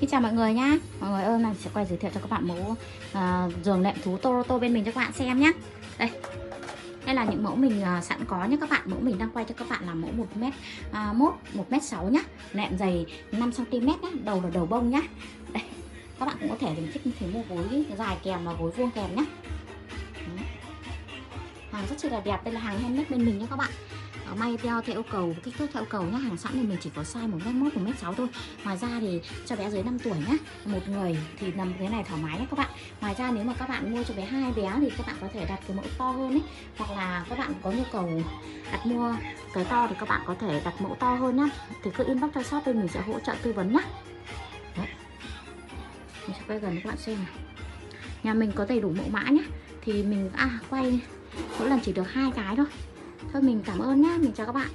Xin chào mọi người nhá. Mọi người ơi, mình sẽ quay giới thiệu cho các bạn mẫu à, giường nệm thú Toroto bên mình cho các bạn xem nhé Đây. Đây là những mẫu mình à, sẵn có nhé các bạn. Mẫu mình đang quay cho các bạn là mẫu 1m à, 1, 1m6 nhá. Nệm dày 5cm nhá. Đầu là đầu bông nhá. Đây. Các bạn cũng có thể mình thích thể mua gối dài kèm và gối vuông kèm nhá. Đấy. Hàng rất là đẹp. Đây là hàng handmade bên mình nhé các bạn. Ờ, may theo theo yêu cầu, kích thước theo yêu cầu nhá. Hàng sẵn thì mình chỉ có size một mét mốt, một mét sáu thôi. Ngoài ra thì cho bé dưới 5 tuổi nhá, một người thì nằm cái này thoải mái nhé các bạn. Ngoài ra nếu mà các bạn mua cho bé hai bé thì các bạn có thể đặt cái mẫu to hơn ấy, hoặc là các bạn có nhu cầu đặt mua cái to thì các bạn có thể đặt mẫu to hơn nhá. Thì cứ inbox cho shop bên mình sẽ hỗ trợ tư vấn nhá. Đấy. mình sẽ quay gần các bạn xem này nhà mình có đầy đủ mẫu mã nhá. Thì mình à quay, mỗi lần chỉ được hai cái thôi thôi mình cảm ơn nhá mình chào các bạn.